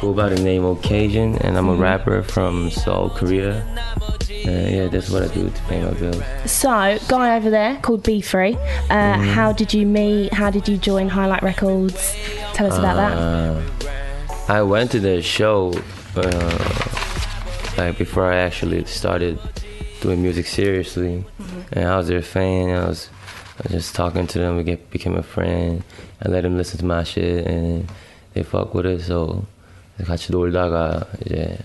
go by the name Okasian, and I'm a rapper from Seoul, Korea. And yeah, that's what I do to pay my bills. So, guy over there called B-Free. Uh, Mm-hmm. How did you meet? How did you join Highlight Records? Tell us about that. Uh, I went to their show uh, like before I actually started doing music seriously, and I was their fan. I was, I was just talking to them. We get, became a friend. I let them listen to my shit, and they fuck with it. So 같이 놀다가 이제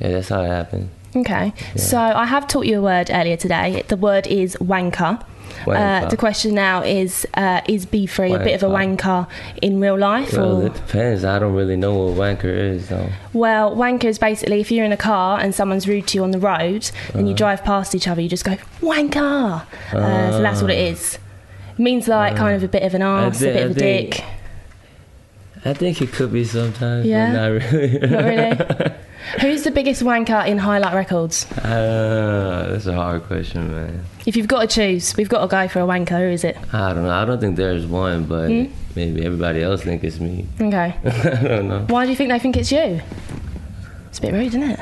yeah, that's how it happened. Okay, yeah. so I have taught you a word earlier today. The word is wanker. Uh, wanker. Uh, the question now is: uh, Is B-Free wanker. a bit of a wanker in real life? Well, or? it depends. I don't really know what wanker is. Though. Well, wanker is basically if you're in a car and someone's rude to you on the road, uh-huh. and you uh-huh. drive past each other, you just go wanker. Uh, so that's what it uh-huh. is. It means like kind of a bit of an ass, a bit I of a dick. I think it could be sometimes, Yeah? not really. Not really. Who's the biggest wanker in Highlight Records? Uh, that's a hard question, man. If you've got to choose, we've got a guy for a wanker. Who is it? I don't know. I don't think there's one, but Hmm? maybe everybody else think it's me. Okay. I don't know. Why do you think they think it's you? It's a bit rude, isn't it?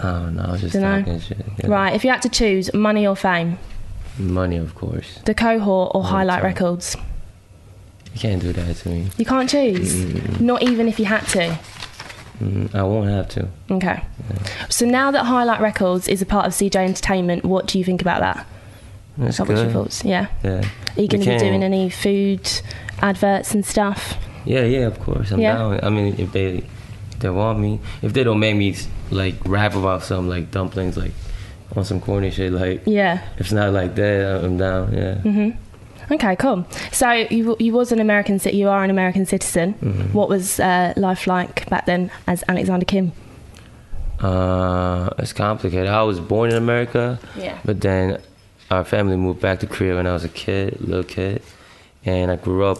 I don't know. I was just Dunno. talking shit. Right. If you had to choose money or fame, Money, of course. the cohort or Highlight. Records, You can't do that to me. you can't choose. Not even if you had to. Mm, I won't have to. Okay. So now that Highlight Records is a part of CJ Entertainment, what do you think about that? That's What's your good. thoughts? Yeah. Yeah. Are you going to be doing any food adverts and stuff? Yeah, yeah, of course. I'm Yeah. down. I mean, if they if they want me, if they don't make me like rap about something like dumplings, like on some corny shit, like Yeah. if it's not like that, I'm down. Yeah. Mm-hmm. Okay, cool. So you you was an American you are an American citizen. Mm-hmm. What was uh, life like back then as Alexander Kim? Uh, it's complicated. I was born in America, Yeah. but then our family moved back to Korea when I was a kid, little kid, and I grew up.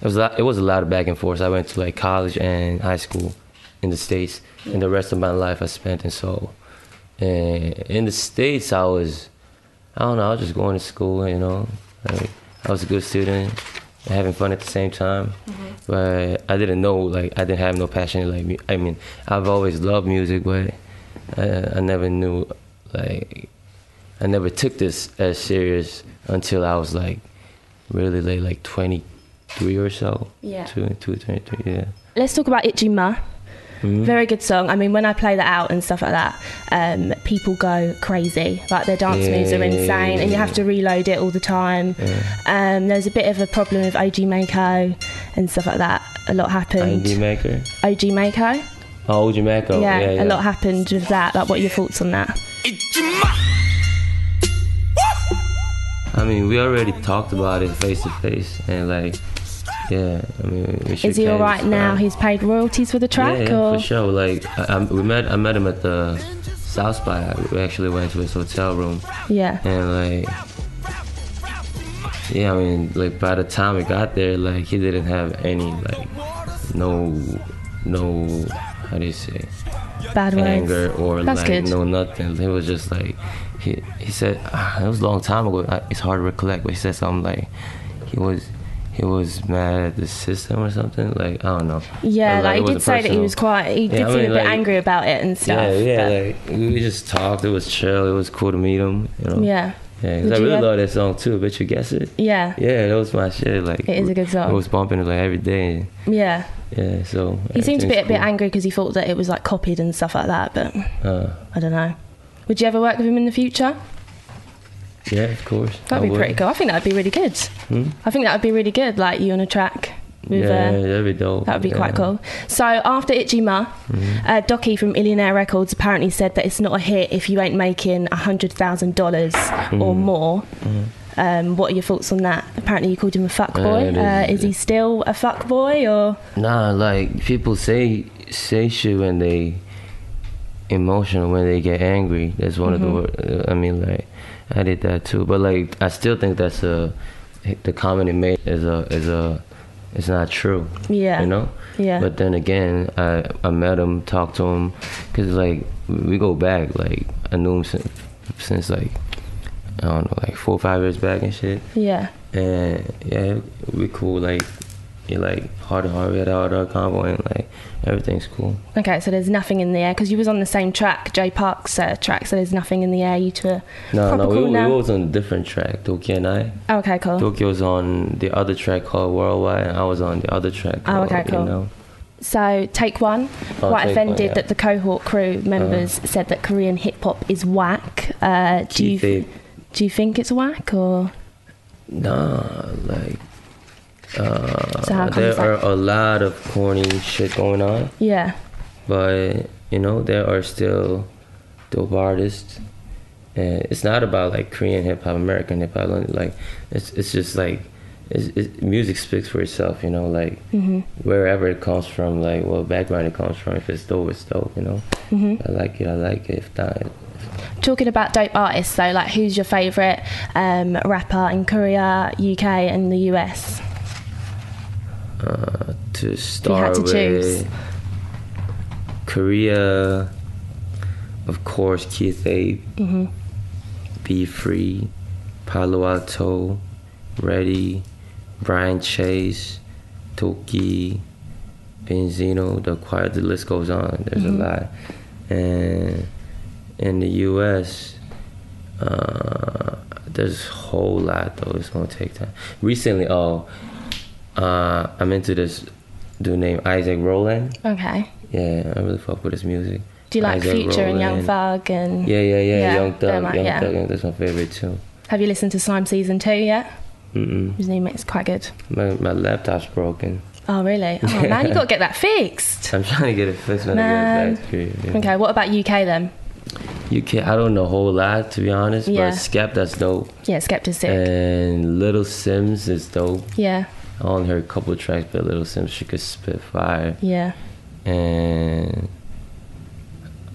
It was a lot, it was a lot of back and forth. I went to like college and high school in the states, and the rest of my life I spent in Seoul. And in the states, I was, I don't know, I was just going to school. You know, like, I was a good student, having fun at the same time. Mm-hmm. But I didn't know, like, I didn't have no passion. Like, I mean, I've always loved music, but I, I never knew, like, I never took this as serious until I was like really late, like 23 or so. Yeah. Two, two, 23, yeah. Let's talk about Itchy Mhm. Very good song. I mean, when I play that out and stuff like that, um, people go crazy. Like their dance Yeah, moves are yeah, insane, yeah, and you have to reload it all the time. Um, there's a bit of a problem with OG Maco and stuff like that. A lot happened. ID Maker. OG Maco. Oh, OG Maco. yeah, Yeah, yeah. a lot happened with that. Like, what are your thoughts on that? I mean, we already talked about it face to face, and like, yeah, I mean, we Is he all right now? He's paid royalties for the track, yeah, yeah, or for sure. Like, I, I, we met, I met him at the South by. We actually went to his hotel room, yeah, and like, yeah, I mean, like by the time we got there, like he didn't have any like, no, no, how do you say? bad words. anger or That's like good. no nothing. He was just like he he said ah, it was a long time ago. I- It's hard to recollect, but he said something like he was he was mad at the system or something. Like I don't know. Yeah, Or, like, he did say that he was quite. He Yeah, did I seem mean, a bit like- angry about it and stuff. Yeah, yeah, but- like we just talked. It was chill. It was cool to meet him. You know. yeah, Yeah, 'cause Would I really love that song too. Bet you guess it. yeah, Yeah, that was my shit. Like It is a good song. I was bumping it like every day. yeah. Yeah, so He seemed a bit, a bit angry because he thought that it was like copied and stuff like that. But. Uh, I don't know. Would you ever work with him in the future? Yeah, of course. That'd I be would. pretty cool. I think that'd be really good. Hmm? I think that would be really good. Like you on a track with. Yeah, uh, that'd be dope. That would be quite cool. So after Itchy Ma, Mm-hmm. uh, Dok2 from Illionaire Records apparently said that it's not a hit if you ain't making hundred thousand dollars or Mm-hmm. more. Um, what are your thoughts on that? Apparently you called him a fuck Uh, boy. it is- Uh, is he still a fuck boy or? Nah, like people say say shit when they emotional when they get angry. That's one of the. I mean, like I did that too, but like I still think that's a the comment he made is a is a it's not true. Yeah. You know. Yeah. But then again, I I met him, talked to him, cause like we go back. Like I knew him since, since like I don't know, like four or five years back and shit. yeah. And yeah, we cool. Like you like Hard to Hard, we had to Hard combo, and like everything's cool. Okay, so there's nothing in the air because you was on the same track, Jay Park's uh, track. So there's nothing in the air. You two are No, no, we, cool we was on a different track, Dok2 and I. okay, cool. was on the other track called Worldwide, and I was on the other track. Oh, okay, cool. You know, So take one. Oh, Quite Take offended One, yeah. that the cohort crew members said that Korean hip hop is whack. Uh, do you do you think it's whack or? nah, like uh, So how come there are a lot of corny shit going on, Yeah. but you know there are still dope artists. And it's not about like Korean hip hop, American hip hop. Like it's it's just like it's, it's, music speaks for itself. You know, like hmm wherever it comes from, like what background it comes from. If it's dope, it's dope. You know, hmm I like it. I like it. If not, Talking about dope artists, though, like who's your favourite um, rapper in Korea, UK, and the US? Uh, to start had to with choose. Korea, of course, Keith Ape, hmm B-Free, Palo Alto, Reddy, Brian Chase, Dok2, Beenzino, The Quiett, the list goes on. There's Mhm. a lot. And in the US, uh, there's a whole lot though. It's gonna take time. Recently, oh, uh, I'm into this dude named Isaac Roland. Okay. Yeah, I really fuck with his music. Do you like Isaac Future and Young Thug? And Yeah, yeah, yeah. Yeah, Young Thug, my- Young yeah. Thug, that's my favorite too. have you listened to Slime Season Two yet? Mm-mm. His new mix quite good. My my laptop's broken. Oh really? Oh man, you got to get that fixed. I'm trying to get it fixed when I Man. get back here. Yeah. Okay, what about UK then? You can I don't know a whole lot to be honest, Yeah. but Skep that's dope. Yeah, Skepta. And Little Simz is dope. Yeah, I only heard a couple of tracks, but Little Simz she could spit fire. yeah, And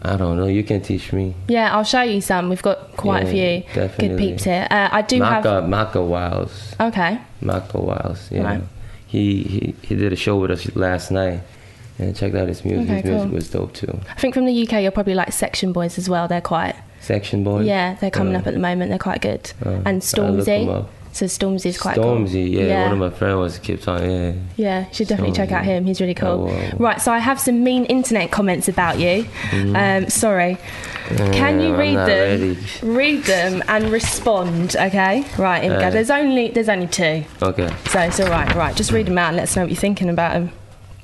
I don't know. You can teach me. yeah. I'll show you some. We've got quite a Yeah, few good peeps here. Uh, I do Maka have. Maka Wiles. Okay. Maka Wiles. Yeah. Right. He, he he did a show with us last night. And checked out his music. Okay, his music was dope too. I think from the UK, you're probably like Section Boys as well. They're quite. Section Boys. Yeah, they're coming Uh, up at the moment. They're quite good. uh, and I'll look 'em Stormzy. So Stormzy's quite Stormzy, cool. yeah, One of my friends was keeps on. Yeah. Yeah, you should definitely check out him. He's really cool. I will. Right, so I have some mean internet comments about you. Um, sorry. Can you Mm. I'm read them? ready. Read them and respond, okay? Right, here we go. Uh, There's only there's only two, Okay. so it's all right. Right, just read them out and let us know what you're thinking about them.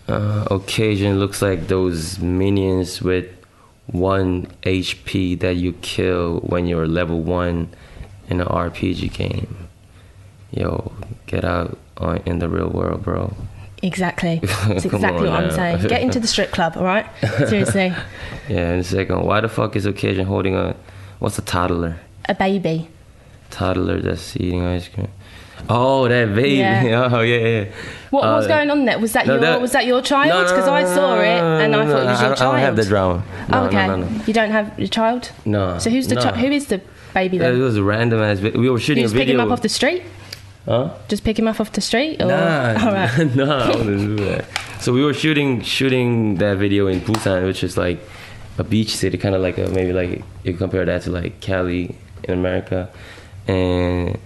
Uh, Okasian looks like those minions with one HP that you kill when you're level one in an RPG game. Yo, get out on, in the real world, bro. Exactly. That's exactly what I'm saying. Get into the strip club, all right? Seriously, Yeah, and second, why the fuck is Okasian holding a what's a toddler? a baby. Toddler that's eating ice cream. Oh, that baby. Yeah. Oh yeah, yeah. What Uh, was going on there? Was that no, your that- was that your child? No, no, Because no, I saw it and I thought it was your I child. don't have the drama. Oh, okay. You don't have your child. No. So who's the child? Who is the baby then? It was a random ass. vi- We were shooting just a pick video. him up off the street? Huh? Just pick him up off the street? Or? Nah, All right. nah, I wouldn't do that. So we were shooting shooting that video in Busan, which is like a beach city, kind of like a maybe like you compare that to like Cali in America, and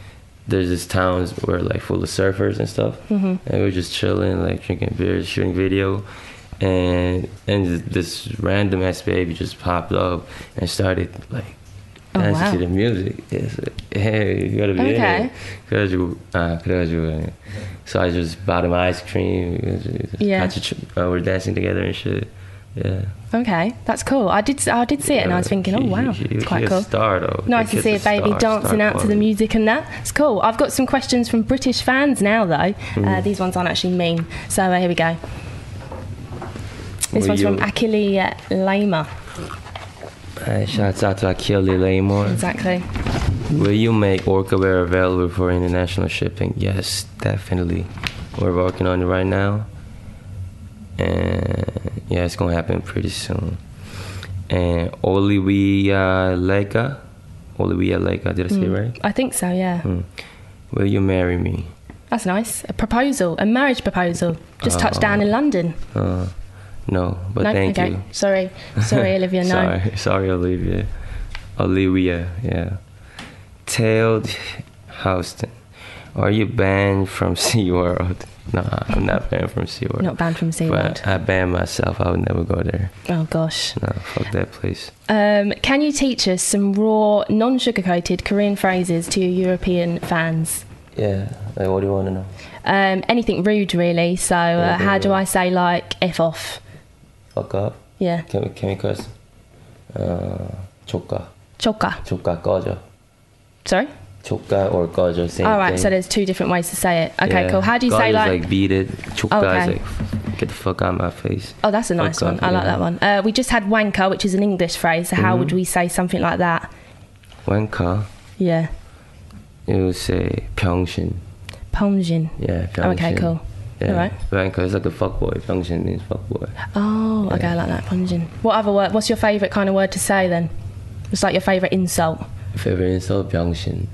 there's this towns where like full of surfers and stuff, Mhm. and we were just chilling, like drinking beers, shooting video, and and this random ass baby just popped up and started like Oh, dancing wow. to the music. It's, hey, you gotta be in Okay. it. 그래가지고 아 그래가지고 so I just bought him ice cream. Yeah. 같이 ch- uh, we're dancing together and shit. Yeah. Okay, that's cool. I did I did see it and I was thinking, oh He- wow, he- it's he quite a cool. Star though. Nice The to see a kid's baby star, dancing star out to the quality. music and that. It's cool. I've got some questions from British fans now, though. Hmm. Uh, these ones aren't actually mean. So uh, here we go. This Will one's from you- Akili uh, Lama. Alright, shouts out to Akili Laymore. Exactly. Will you make Orca Bear available for international shipping? Yes, definitely. We're working on it right now. And yeah, it's gonna happen pretty soon. And Olivia Lega, Olivia Lega, did I say it right? I think so. Yeah. Hmm. Will you marry me? That's nice. A proposal, a marriage proposal. Just touched down in London. Uh, no, but no, thank okay. you. Sorry, sorry, Olivia. No. Sorry, sorry, Olivia. Olivia, yeah. Tailed Houston. Are you banned from SeaWorld? No, I'm not banned from SeaWorld. Not banned from SeaWorld. But I banned myself. I would never go there. Oh gosh. No, fuck that place. Um, can you teach us some raw, non-sugar-coated Korean phrases to your European fans? Yeah. Like, what do you want to know? Um, anything rude, really. So, uh, how do. I say like "f off"? Fuck up. Yeah, Can we, can we curse? Uh, 조카. choka. 조카 꺼져. Sorry. 조카 or 꺼져, same All right. thing. So there's two different ways to say it. Okay, Yeah. cool. How do you 꺼져 say is like? like beat it. 조카 Okay. is like get the fuck out of my face. Oh, that's a nice fuck one. up, I like yeah. that one. Uh, we just had wanker, which is an English phrase. So how would Mm-hmm. we say something like that? Wanka, Yeah. you would say 병신. Pongjin. Yeah, 병신. Okay, cool. Yeah. Right. Franco is like a fuckboy. Function means fuckboy. Oh, yeah. okay, I like that. Function. What other word? What's your favourite kind of word to say then? It's like your favourite insult. Favourite insult, Pyeongchun.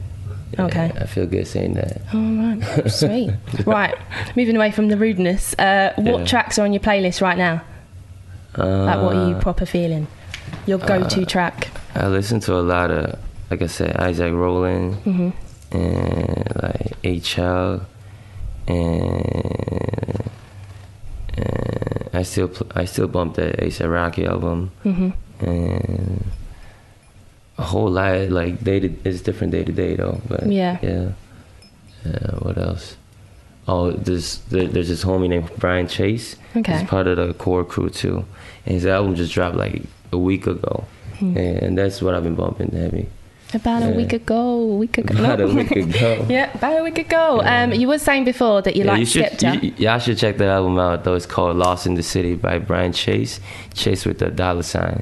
Yeah, okay. I feel good saying that. Oh, right. Sweet. right. Moving away from the rudeness. Uh, what yeah. tracks are on your playlist right now? Uh, like, what are you uh, proper feeling? Your go-to uh, track. I listen to a lot of, like I said, Isaac Rowland mm-hmm. and like H L and, and I still pl- I still bump the ASAP Rocky album. Hmm and a whole lot like day to it's different day to day though but Yeah. yeah. Yeah what else? Oh this there, there's this homie named Brian Chase. Okay. he's part of the core crew too. And his album just dropped like a week ago. Hmm. and that's what I've been bumping heavy About a week ago. A week ago. about no. a week ago yeah, about a week ago. Um, you were saying before that you Yeah, like you should, Skepta. you, y'all should check that album out though. It's called Lost in the City by Brian Chase. Chase with the dollar sign.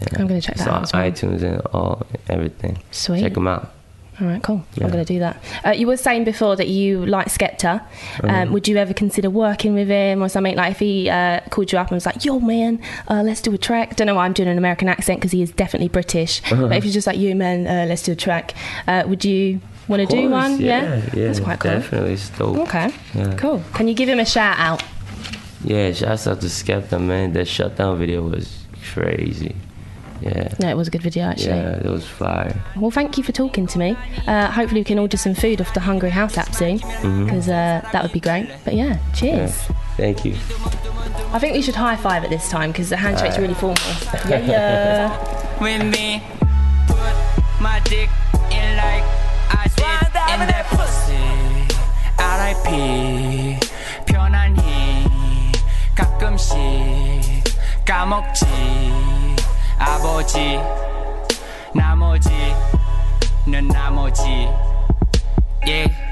Yeah. I'm gonna check it's that out well. iTunes and all everything. Sweet. Check them out. All right, cool. I'm going to do that. Uh, you were saying before that you like Skepta. Um, Uh-huh. Would you ever consider working with him or something? Like if he uh, called you up and was like, "Yo, man, uh, let's do a track." Don't know why I'm doing an American accent because he is definitely British. Uh-huh. But if he's just like, "You, man, uh, let's do a track," uh, would you want to do one? Yeah, yeah, that's quite cool. Definitely, it's dope. Okay, Yeah. cool. Can you give him a shout out? Yeah, shouts out to Skepta, man. That shutdown video was crazy. Yeah. No, it was a good video actually. Yeah, it was fire. Well, thank you for talking to me. Uh, hopefully, we can order some food off the Hungry House app soon because uh, that would be great. But yeah, cheers. Mm-hmm. Yeah. Thank you. I think we should high five at this time because the handshake's really formal. Yeah, yeah. with me. Put my dick in like I did in that pussy. R.I.P. 편안히 가끔씩 까먹지 아버지 나머지는 나머지. yeah